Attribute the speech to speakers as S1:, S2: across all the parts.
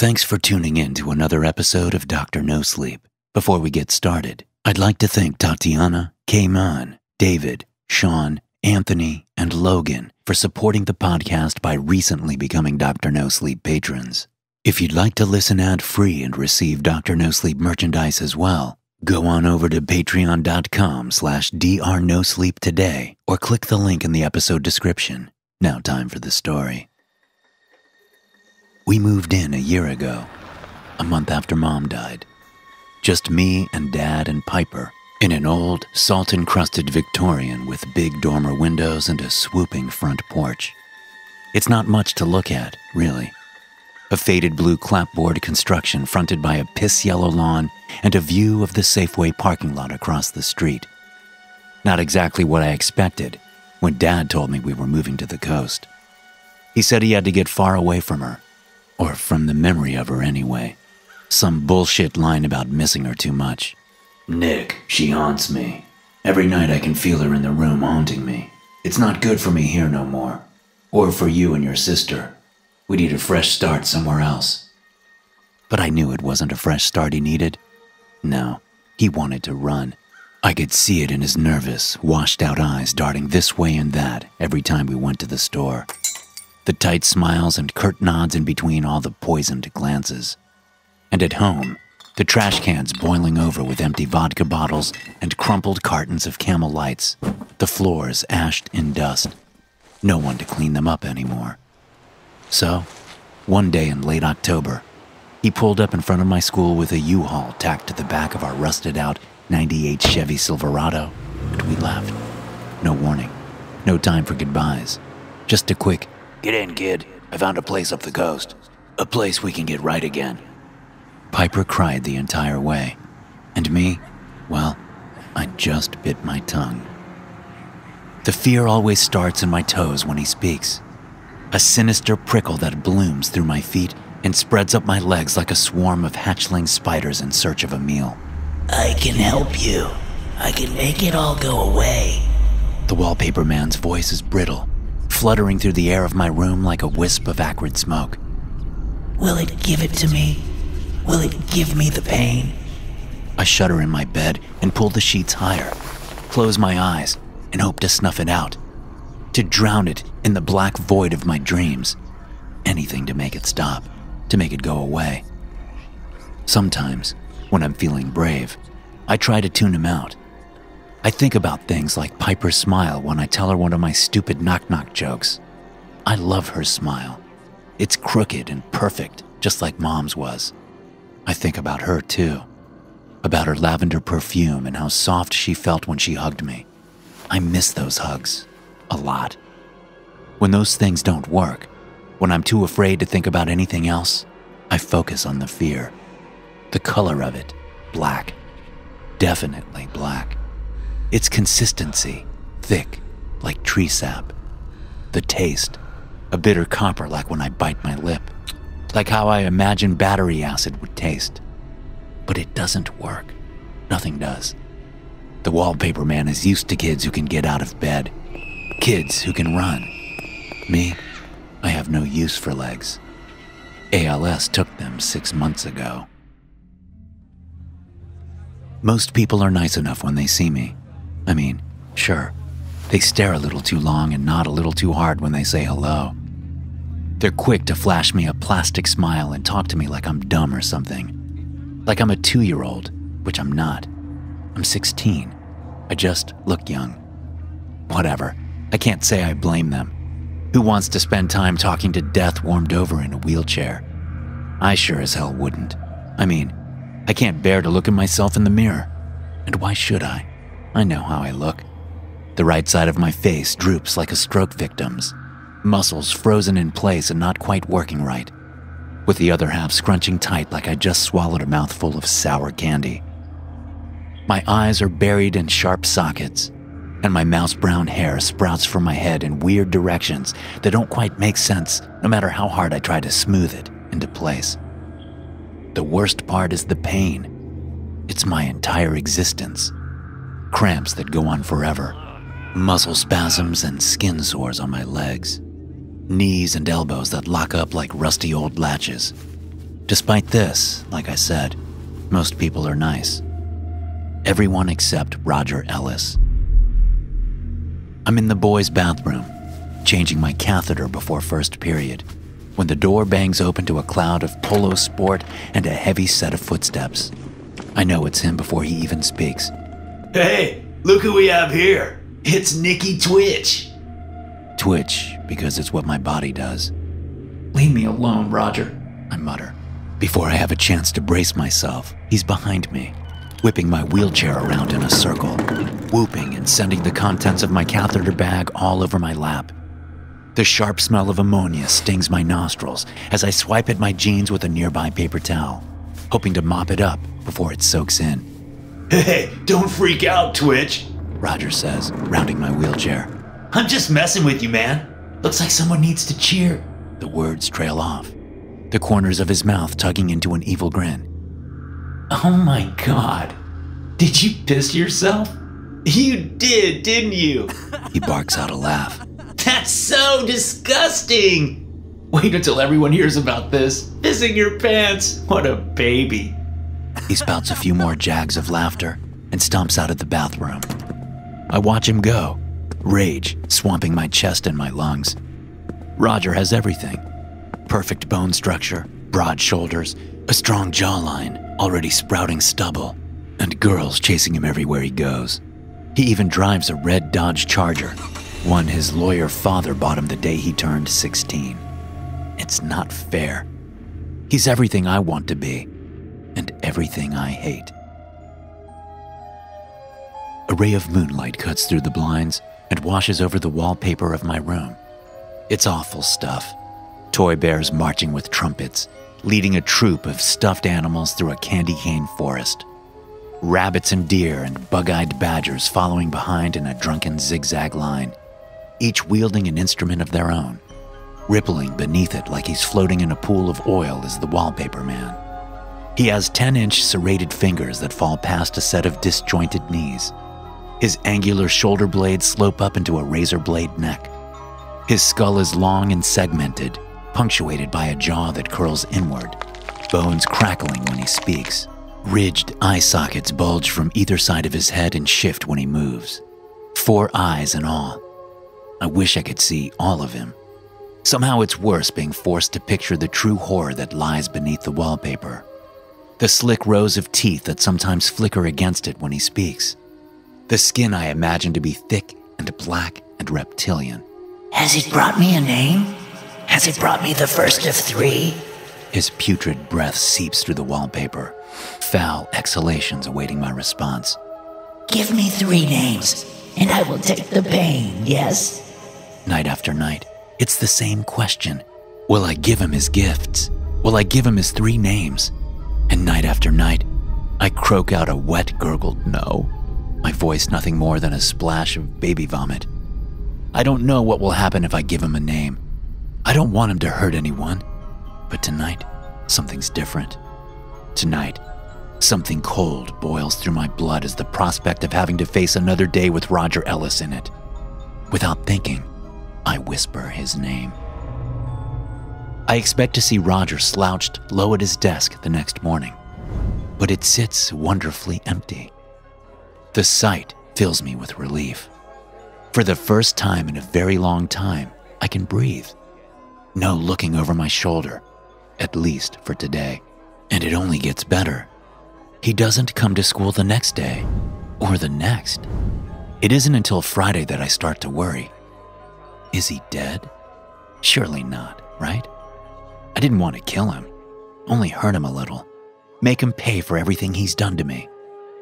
S1: Thanks for tuning in to another episode of Dr. No Sleep. Before we get started, I'd like to thank Tatiana, Kayman, David, Sean, Anthony, and Logan for supporting the podcast by recently becoming Dr. No Sleep patrons. If you'd like to listen ad free and receive Dr. No Sleep merchandise as well, go on over to patreon.com slash drnosleep today or click the link in the episode description. Now, time for the story. We moved in a year ago, a month after mom died. Just me and dad and Piper in an old, salt encrusted Victorian with big dormer windows and a swooping front porch. It's not much to look at, really. A faded blue clapboard construction fronted by a piss yellow lawn and a view of the Safeway parking lot across the street. Not exactly what I expected when Dad told me we were moving to the coast. He said he had to get far away from her, or from the memory of her anyway. Some bullshit line about missing her too much. Nick, she haunts me. Every night I can feel her in the room haunting me. It's not good for me here no more. Or for you and your sister. We need a fresh start somewhere else. But I knew it wasn't a fresh start he needed. No, he wanted to run. I could see it in his nervous, washed out eyes darting this way and that every time we went to the store. The tight smiles and curt nods in between all the poisoned glances. And at home, the trash cans boiling over with empty vodka bottles and crumpled cartons of camel lights, the floors ashed in dust. No one to clean them up anymore. So, one day in late October, he pulled up in front of my school with a U-Haul tacked to the back of our rusted out 98 Chevy Silverado, and we left. No warning, no time for goodbyes. Just a quick, get in, kid. I found a place up the coast. A place we can get right again. Piper cried the entire way. And me, well, I just bit my tongue. The fear always starts in my toes when he speaks. A sinister prickle that blooms through my feet and spreads up my legs like a swarm of hatchling spiders in search of a meal.
S2: I can help you. I can make it all go away.
S1: The wallpaper man's voice is brittle, fluttering through the air of my room like a wisp of acrid smoke.
S2: Will it give it to me? Will it give me the pain?
S1: I shudder in my bed and pull the sheets higher, close my eyes, and hope to snuff it out, to drown it in the black void of my dreams. Anything to make it stop, to make it go away. Sometimes, when I'm feeling brave, I try to tune him out. I think about things like Piper's smile when I tell her one of my stupid knock knock jokes. I love her smile. It's crooked and perfect, just like Mom's was. I think about her too. About her lavender perfume and how soft she felt when she hugged me. I miss those hugs. A lot. When those things don't work, when I'm too afraid to think about anything else, I focus on the fear. The color of it, black. Definitely black. Its consistency, thick, like tree sap. The taste, a bitter copper like when I bite my lip like how I imagine battery acid would taste. But it doesn't work. Nothing does. The wallpaper man is used to kids who can get out of bed, kids who can run. Me, I have no use for legs. ALS took them six months ago. Most people are nice enough when they see me. I mean, sure, they stare a little too long and nod a little too hard when they say hello. They're quick to flash me a plastic smile and talk to me like I'm dumb or something. Like I'm a two year old, which I'm not. I'm 16. I just look young. Whatever. I can't say I blame them. Who wants to spend time talking to death warmed over in a wheelchair? I sure as hell wouldn't. I mean, I can't bear to look at myself in the mirror. And why should I? I know how I look. The right side of my face droops like a stroke victim's muscles frozen in place and not quite working right, with the other half scrunching tight like I just swallowed a mouthful of sour candy. My eyes are buried in sharp sockets, and my mouse brown hair sprouts from my head in weird directions that don't quite make sense no matter how hard I try to smooth it into place. The worst part is the pain. It's my entire existence. Cramps that go on forever, muscle spasms, and skin sores on my legs knees and elbows that lock up like rusty old latches, Despite this, like I said, most people are nice. Everyone except Roger Ellis. I'm in the boys' bathroom, changing my catheter before first period, when the door bangs open to a cloud of polo sport and a heavy set of footsteps. I know it's him before he even speaks.
S3: Hey, look who we have here. It's Nicky Twitch.
S1: Twitch, because it's what my body does.
S3: Leave me alone, Roger.
S1: I mutter. Before I have a chance to brace myself, he's behind me, whipping my wheelchair around in a circle, whooping and sending the contents of my catheter bag all over my lap. The sharp smell of ammonia stings my nostrils as I swipe at my jeans with a nearby paper towel, hoping to mop it up before it soaks in.
S3: Hey, don't freak out, Twitch.
S1: Roger says, rounding my wheelchair.
S3: I'm just messing with you, man. Looks like someone needs to cheer.
S1: The words trail off, the corners of his mouth tugging into an evil grin.
S3: Oh my god. Did you piss yourself? You did, didn't you?
S1: He barks out a laugh.
S3: That's so disgusting. Wait until everyone hears about this. Pissing your pants. What a baby.
S1: He spouts a few more jags of laughter and stomps out of the bathroom. I watch him go, rage swamping my chest and my lungs. Roger has everything perfect bone structure, broad shoulders, a strong jawline, already sprouting stubble, and girls chasing him everywhere he goes. He even drives a red Dodge Charger, one his lawyer father bought him the day he turned 16. It's not fair. He's everything I want to be, and everything I hate. A ray of moonlight cuts through the blinds and washes over the wallpaper of my room. It's awful stuff. Toy bears marching with trumpets, leading a troop of stuffed animals through a candy cane forest. Rabbits and deer and bug eyed badgers following behind in a drunken zigzag line, each wielding an instrument of their own. Rippling beneath it like he's floating in a pool of oil is the wallpaper man. He has 10 inch serrated fingers that fall past a set of disjointed knees. His angular shoulder blades slope up into a razor blade neck. His skull is long and segmented, punctuated by a jaw that curls inward, bones crackling when he speaks. Ridged eye sockets bulge from either side of his head and shift when he moves. Four eyes in all. I wish I could see all of him. Somehow it's worse being forced to picture the true horror that lies beneath the wallpaper. The slick rows of teeth that sometimes flicker against it when he speaks. The skin I imagine to be thick and black and reptilian.
S2: Has it brought me a name? Has it brought me the first of three?
S1: His putrid breath seeps through the wallpaper, foul exhalations awaiting my response.
S2: Give me three names, and I will take the pain, yes?
S1: Night after night, it's the same question. Will I give him his gifts? Will I give him his three names? And night after night, I croak out a wet, gurgled no, my voice nothing more than a splash of baby vomit. I don't know what will happen if I give him a name. I don't want him to hurt anyone. But tonight, something's different. Tonight, something cold boils through my blood as the prospect of having to face another day with Roger Ellis in it. Without thinking, I whisper his name. I expect to see Roger slouched low at his desk the next morning, but it sits wonderfully empty. The sight fills me with relief. For the first time in a very long time, I can breathe. No looking over my shoulder, at least for today. And it only gets better. He doesn't come to school the next day, or the next. It isn't until Friday that I start to worry. Is he dead? Surely not, right? I didn't want to kill him, only hurt him a little. Make him pay for everything he's done to me.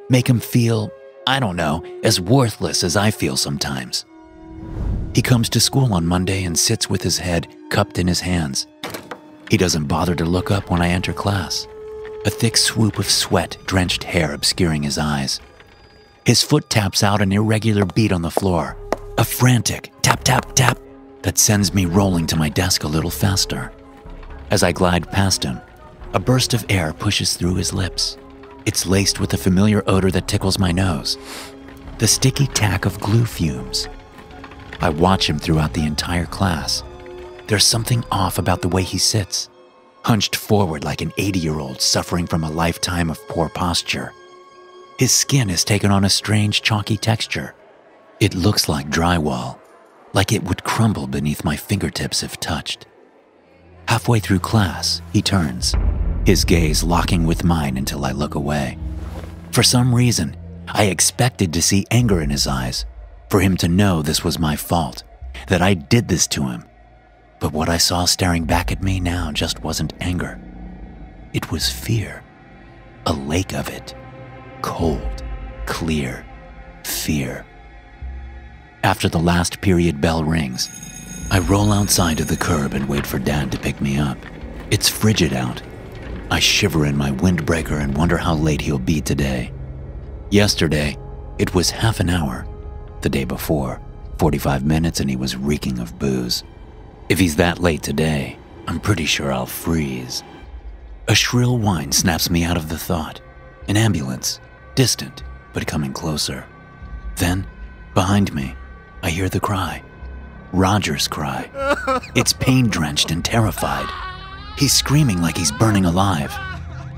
S1: Make him feel, I don't know, as worthless as I feel sometimes. He comes to school on Monday and sits with his head cupped in his hands. He doesn't bother to look up when I enter class, a thick swoop of sweat drenched hair obscuring his eyes. His foot taps out an irregular beat on the floor, a frantic tap, tap, tap that sends me rolling to my desk a little faster. As I glide past him, a burst of air pushes through his lips. It's laced with a familiar odor that tickles my nose the sticky tack of glue fumes. I watch him throughout the entire class. There's something off about the way he sits, hunched forward like an 80 year old suffering from a lifetime of poor posture. His skin has taken on a strange chalky texture. It looks like drywall, like it would crumble beneath my fingertips if touched. Halfway through class, he turns, his gaze locking with mine until I look away. For some reason, I expected to see anger in his eyes, for him to know this was my fault, that I did this to him. But what I saw staring back at me now just wasn't anger. It was fear. A lake of it. Cold, clear, fear. After the last period bell rings, I roll outside to the curb and wait for Dad to pick me up. It's frigid out. I shiver in my windbreaker and wonder how late he'll be today. Yesterday, it was half an hour. The day before, 45 minutes and he was reeking of booze. If he's that late today, I'm pretty sure I'll freeze. A shrill whine snaps me out of the thought. An ambulance, distant, but coming closer. Then, behind me, I hear the cry. Roger's cry. It's pain drenched and terrified. He's screaming like he's burning alive.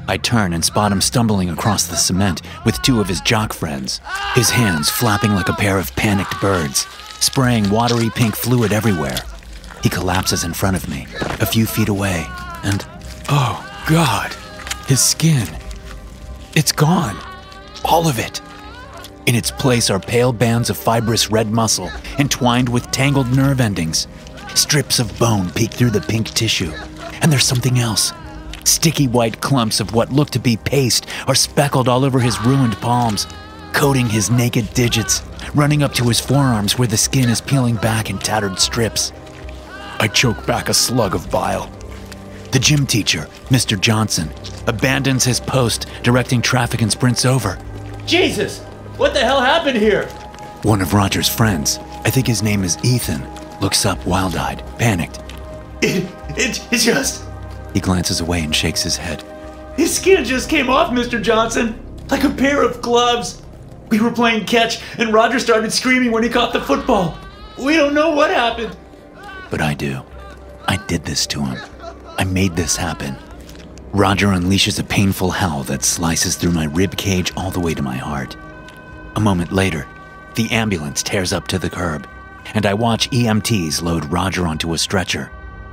S1: I turn and spot him stumbling across the cement with two of his jock friends, his hands flapping like a pair of panicked birds, spraying watery pink fluid everywhere. He collapses in front of me, a few feet away, and oh, God, his skin. It's gone. All of it. In its place are pale bands of fibrous red muscle entwined with tangled nerve endings. Strips of bone peek through the pink tissue. And there's something else. Sticky white clumps of what look to be paste are speckled all over his ruined palms, coating his naked digits, running up to his forearms where the skin is peeling back in tattered strips. I choke back a slug of bile. The gym teacher, Mr. Johnson, abandons his post directing traffic and sprints over.
S3: Jesus! What the hell happened here?
S1: One of Roger's friends, I think his name is Ethan, looks up wild eyed, panicked.
S3: It, it, it just.
S1: He glances away and shakes his head.
S3: His skin just came off, Mr. Johnson. Like a pair of gloves. We were playing catch, and Roger started screaming when he caught the football. We don't know what happened.
S1: But I do. I did this to him. I made this happen. Roger unleashes a painful howl that slices through my rib cage all the way to my heart. A moment later, the ambulance tears up to the curb, and I watch EMTs load Roger onto a stretcher,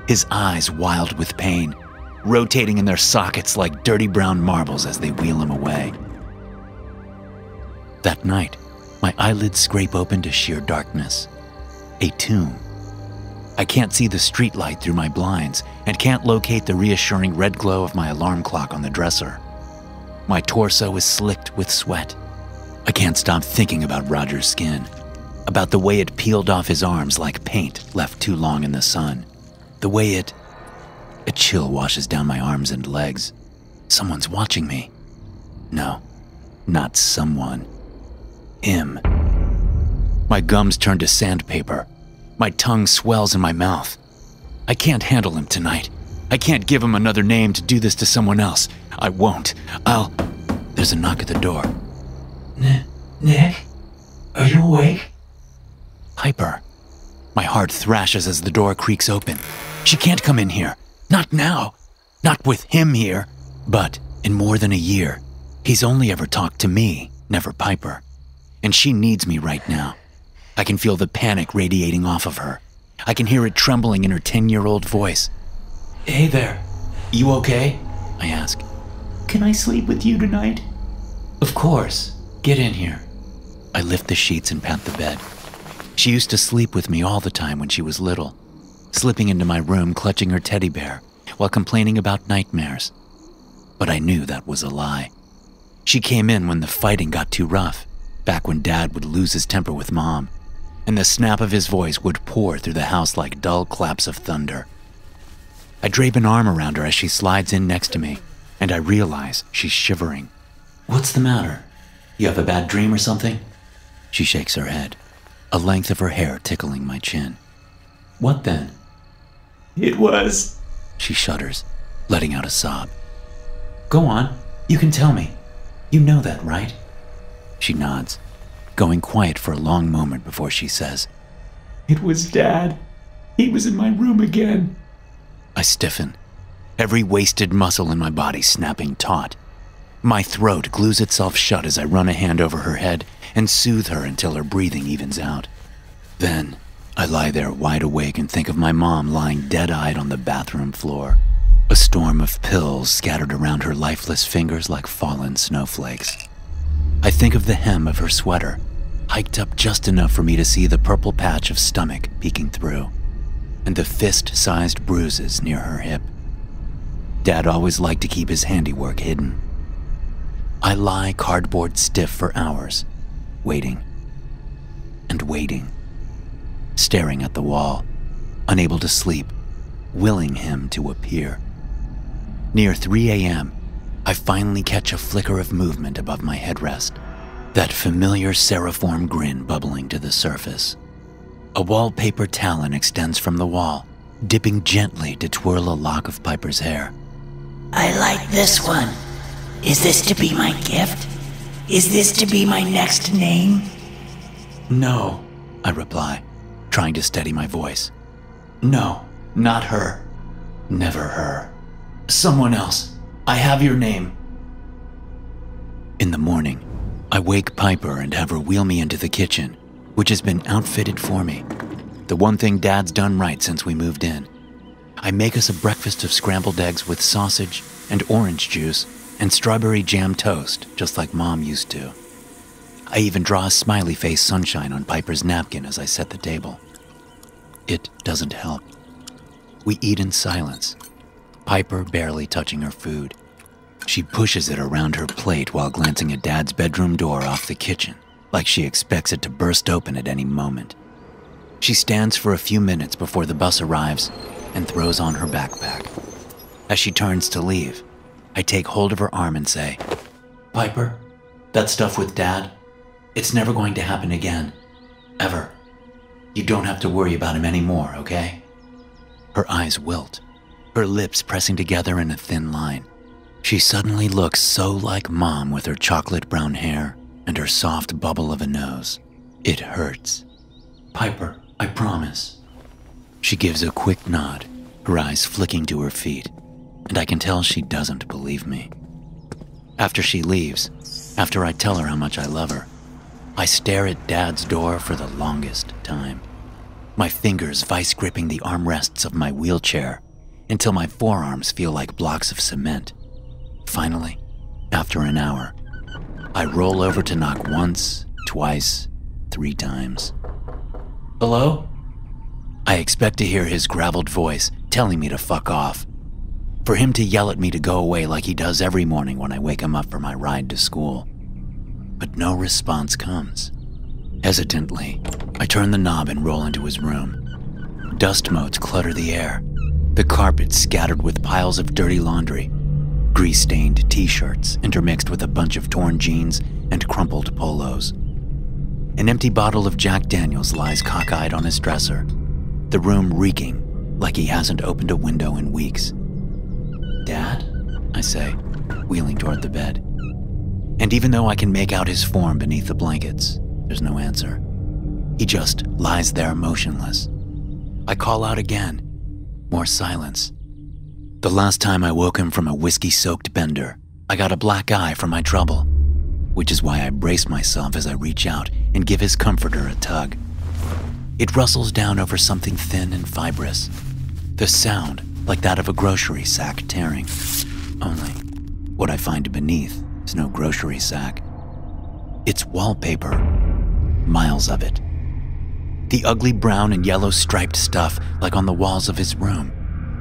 S1: his eyes wild with pain, rotating in their sockets like dirty brown marbles as they wheel him away. That night, my eyelids scrape open to sheer darkness. A tomb. I can't see the streetlight through my blinds and can't locate the reassuring red glow of my alarm clock on the dresser. My torso is slicked with sweat. I can't stop thinking about Roger's skin, about the way it peeled off his arms like paint left too long in the sun, the way it. A chill washes down my arms and legs. Someone's watching me. No, not someone. Him. My gums turn to sandpaper. My tongue swells in my mouth. I can't handle him tonight. I can't give him another name to do this to someone else. I won't. I'll. There's a knock at the door.
S2: N- Nick? Are you awake?
S1: Piper. My heart thrashes as the door creaks open. She can't come in here. Not now. Not with him here. But in more than a year, he's only ever talked to me, never Piper. And she needs me right now. I can feel the panic radiating off of her. I can hear it trembling in her 10 year old voice.
S3: Hey there. You okay?
S1: I ask.
S3: Can I sleep with you tonight?
S1: Of course. Get in here. I lift the sheets and pat the bed. She used to sleep with me all the time when she was little, slipping into my room clutching her teddy bear while complaining about nightmares. But I knew that was a lie. She came in when the fighting got too rough, back when Dad would lose his temper with Mom, and the snap of his voice would pour through the house like dull claps of thunder. I drape an arm around her as she slides in next to me, and I realize she's shivering. What's the matter? You have a bad dream or something? She shakes her head, a length of her hair tickling my chin. What then?
S3: It was.
S1: She shudders, letting out a sob.
S3: Go on. You can tell me. You know that, right?
S1: She nods, going quiet for a long moment before she says,
S3: It was Dad. He was in my room again.
S1: I stiffen. every wasted muscle in my body snapping taut. My throat glues itself shut as I run a hand over her head and soothe her until her breathing evens out. Then, I lie there wide awake and think of my mom lying dead eyed on the bathroom floor, a storm of pills scattered around her lifeless fingers like fallen snowflakes. I think of the hem of her sweater, hiked up just enough for me to see the purple patch of stomach peeking through, and the fist sized bruises near her hip. Dad always liked to keep his handiwork hidden. I lie cardboard stiff for hours, waiting and waiting, staring at the wall, unable to sleep, willing him to appear. Near 3 a.m., I finally catch a flicker of movement above my headrest, that familiar seriform grin bubbling to the surface. A wallpaper talon extends from the wall, dipping gently to twirl a lock of Piper's hair.
S2: I like this one. Is this to be my gift? Is this to be my next name?
S1: No, I reply, trying to steady my voice. No, not her. Never her.
S3: Someone else. I have your name.
S1: In the morning, I wake Piper and have her wheel me into the kitchen, which has been outfitted for me. The one thing Dad's done right since we moved in. I make us a breakfast of scrambled eggs with sausage and orange juice and strawberry jam toast, just like Mom used to. I even draw a smiley face sunshine on Piper's napkin as I set the table. It doesn't help. We eat in silence, Piper barely touching her food. She pushes it around her plate while glancing at Dad's bedroom door off the kitchen, like she expects it to burst open at any moment. She stands for a few minutes before the bus arrives and throws on her backpack. As she turns to leave, I take hold of her arm and say,
S3: Piper, that stuff with Dad, it's never going to happen again. Ever. You don't have to worry about him anymore, okay?
S1: Her eyes wilt, her lips pressing together in a thin line. She suddenly looks so like Mom with her chocolate brown hair and her soft bubble of a nose. It hurts.
S3: Piper, I promise.
S1: She gives a quick nod, her eyes flicking to her feet, and I can tell she doesn't believe me. After she leaves, after I tell her how much I love her, I stare at Dad's door for the longest time, my fingers vice gripping the armrests of my wheelchair until my forearms feel like blocks of cement. Finally, after an hour, I roll over to knock once, twice, three times.
S3: Hello?
S1: I expect to hear his graveled voice telling me to fuck off. For him to yell at me to go away like he does every morning when I wake him up for my ride to school. But no response comes. Hesitantly, I turn the knob and roll into his room. Dust motes clutter the air, the carpet scattered with piles of dirty laundry, grease stained t shirts intermixed with a bunch of torn jeans and crumpled polos. An empty bottle of Jack Daniels lies cockeyed on his dresser, the room reeking like he hasn't opened a window in weeks.
S3: Dad?
S1: I say, wheeling toward the bed. And even though I can make out his form beneath the blankets, there's no answer. He just lies there motionless. I call out again. More silence. The last time I woke him from a whiskey soaked bender, I got a black eye for my trouble, which is why I brace myself as I reach out and give his comforter a tug. It rustles down over something thin and fibrous, the sound like that of a grocery sack tearing. Only, what I find beneath is no grocery sack. It's wallpaper, miles of it. The ugly brown and yellow striped stuff like on the walls of his room,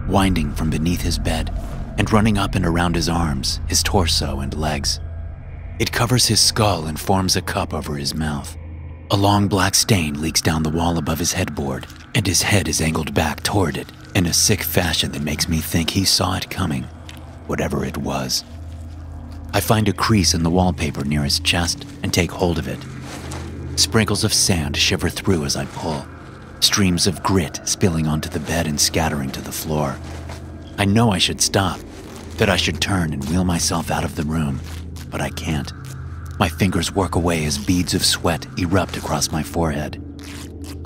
S1: winding from beneath his bed and running up and around his arms, his torso, and legs. It covers his skull and forms a cup over his mouth. A long black stain leaks down the wall above his headboard, and his head is angled back toward it in a sick fashion that makes me think he saw it coming, whatever it was. I find a crease in the wallpaper near his chest and take hold of it. Sprinkles of sand shiver through as I pull, streams of grit spilling onto the bed and scattering to the floor. I know I should stop, that I should turn and wheel myself out of the room, but I can't. My fingers work away as beads of sweat erupt across my forehead.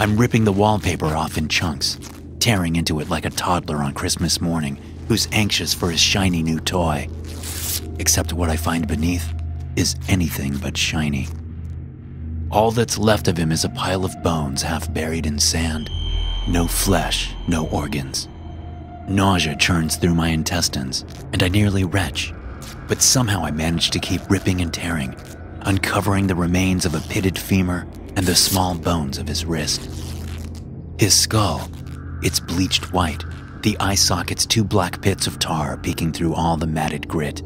S1: I'm ripping the wallpaper off in chunks, tearing into it like a toddler on Christmas morning, who's anxious for his shiny new toy. Except what I find beneath is anything but shiny. All that's left of him is a pile of bones half buried in sand. No flesh, no organs. Nausea churns through my intestines, and I nearly retch. But somehow I manage to keep ripping and tearing, uncovering the remains of a pitted femur and the small bones of his wrist. His skull, it's bleached white, the eye sockets two black pits of tar peeking through all the matted grit.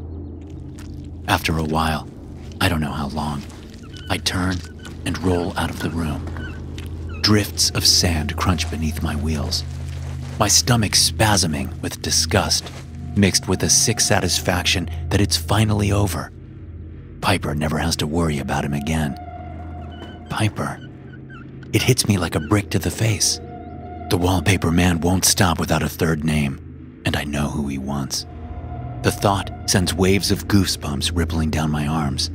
S1: After a while, I don't know how long, I turn and roll out of the room. Drifts of sand crunch beneath my wheels. My stomach spasming with disgust, mixed with a sick satisfaction that it's finally over. Piper never has to worry about him again. Piper. It hits me like a brick to the face. The wallpaper man won't stop without a third name, and I know who he wants. The thought sends waves of goosebumps rippling down my arms.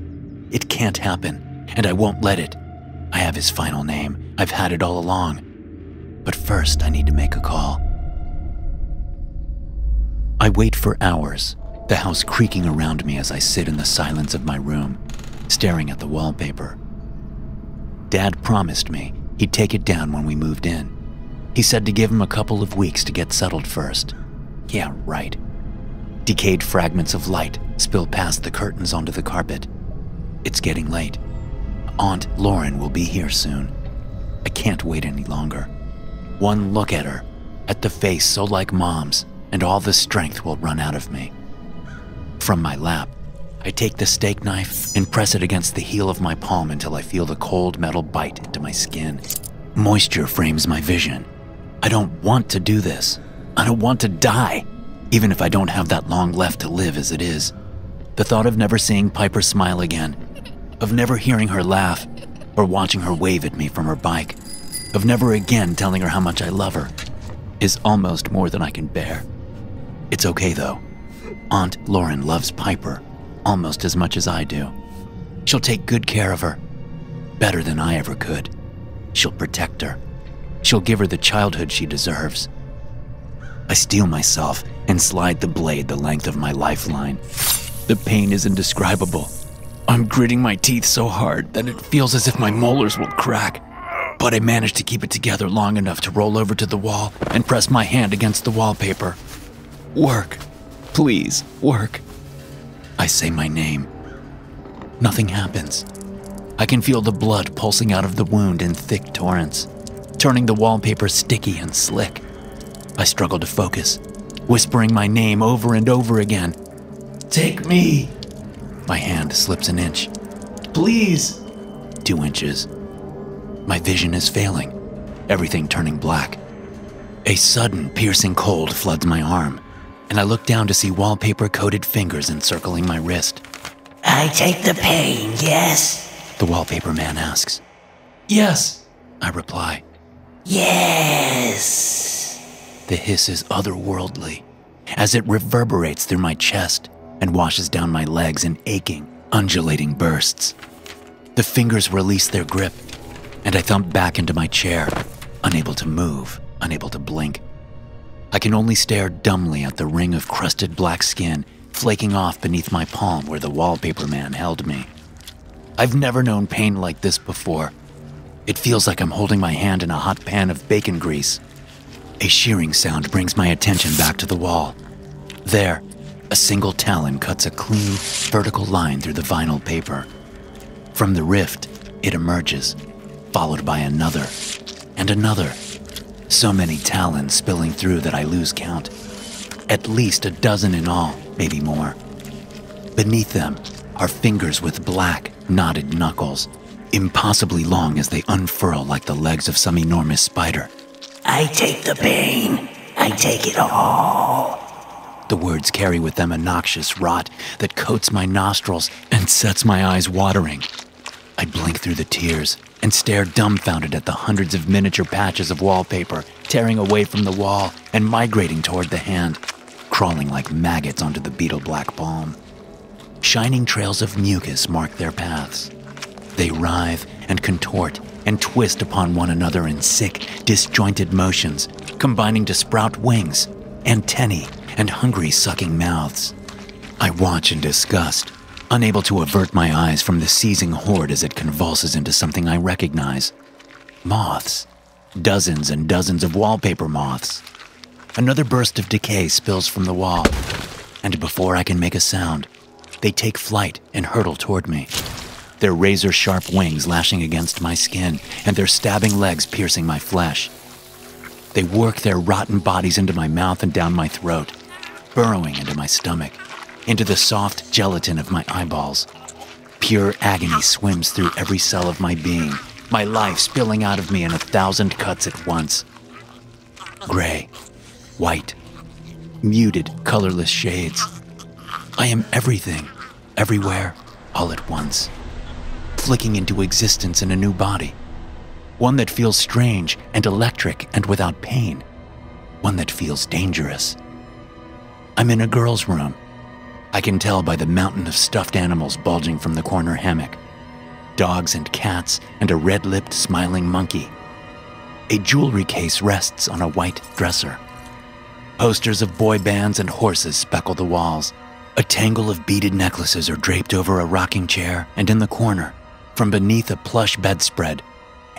S1: It can't happen, and I won't let it. I have his final name. I've had it all along. But first, I need to make a call. I wait for hours, the house creaking around me as I sit in the silence of my room, staring at the wallpaper. Dad promised me he'd take it down when we moved in. He said to give him a couple of weeks to get settled first. Yeah, right. Decayed fragments of light spill past the curtains onto the carpet. It's getting late. Aunt Lauren will be here soon. I can't wait any longer. One look at her, at the face so like Mom's, and all the strength will run out of me. From my lap, I take the steak knife and press it against the heel of my palm until I feel the cold metal bite into my skin. Moisture frames my vision. I don't want to do this. I don't want to die, even if I don't have that long left to live as it is. The thought of never seeing Piper smile again, of never hearing her laugh, or watching her wave at me from her bike, of never again telling her how much I love her, is almost more than I can bear. It's okay though. Aunt Lauren loves Piper almost as much as I do. She'll take good care of her, better than I ever could. She'll protect her. She'll give her the childhood she deserves. I steel myself and slide the blade the length of my lifeline. The pain is indescribable. I'm gritting my teeth so hard that it feels as if my molars will crack. But I manage to keep it together long enough to roll over to the wall and press my hand against the wallpaper. Work. Please, work. I say my name. Nothing happens. I can feel the blood pulsing out of the wound in thick torrents, turning the wallpaper sticky and slick. I struggle to focus, whispering my name over and over again.
S3: Take me.
S1: My hand slips an inch,
S3: Please.
S1: two inches. My vision is failing, everything turning black. A sudden, piercing cold floods my arm, and I look down to see wallpaper coated fingers encircling my wrist.
S2: I take the pain, yes?
S1: The wallpaper man asks.
S3: Yes.
S1: I reply.
S2: Yes.
S1: The hiss is otherworldly as it reverberates through my chest and washes down my legs in aching, undulating bursts. The fingers release their grip, and I thump back into my chair, unable to move, unable to blink. I can only stare dumbly at the ring of crusted black skin flaking off beneath my palm where the wallpaper man held me. I've never known pain like this before. It feels like I'm holding my hand in a hot pan of bacon grease. A shearing sound brings my attention back to the wall. There, a single talon cuts a clean, vertical line through the vinyl paper. From the rift, it emerges, followed by another, and another. So many talons spilling through that I lose count. At least a dozen in all, maybe more. Beneath them are fingers with black, knotted knuckles, impossibly long as they unfurl like the legs of some enormous spider.
S2: I take the pain. I take it all.
S1: The words carry with them a noxious rot that coats my nostrils and sets my eyes watering. I blink through the tears and stare dumbfounded at the hundreds of miniature patches of wallpaper tearing away from the wall and migrating toward the hand, crawling like maggots onto the beetle black palm. Shining trails of mucus mark their paths. They writhe and contort and twist upon one another in sick, disjointed motions, combining to sprout wings, antennae, and hungry sucking mouths. I watch in disgust, unable to avert my eyes from the seizing horde as it convulses into something I recognize moths. Dozens and dozens of wallpaper moths. Another burst of decay spills from the wall, and before I can make a sound, they take flight and hurtle toward me. Their razor sharp wings lashing against my skin, and their stabbing legs piercing my flesh. They work their rotten bodies into my mouth and down my throat, burrowing into my stomach, into the soft gelatin of my eyeballs. Pure agony swims through every cell of my being, my life spilling out of me in a thousand cuts at once. Gray, white, muted, colorless shades. I am everything, everywhere, all at once, flicking into existence in a new body. One that feels strange and electric and without pain. One that feels dangerous. I'm in a girl's room. I can tell by the mountain of stuffed animals bulging from the corner hammock dogs and cats, and a red lipped, smiling monkey. A jewelry case rests on a white dresser. Posters of boy bands and horses speckle the walls. A tangle of beaded necklaces are draped over a rocking chair, and in the corner, from beneath a plush bedspread,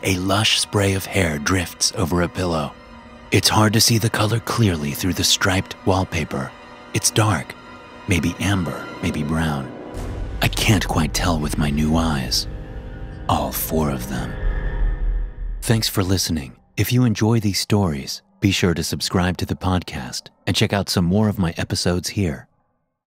S1: a lush spray of hair drifts over a pillow. It's hard to see the color clearly through the striped wallpaper. It's dark, maybe amber, maybe brown. I can't quite tell with my new eyes. All four of them. Thanks for listening. If you enjoy these stories, be sure to subscribe to the podcast and check out some more of my episodes here.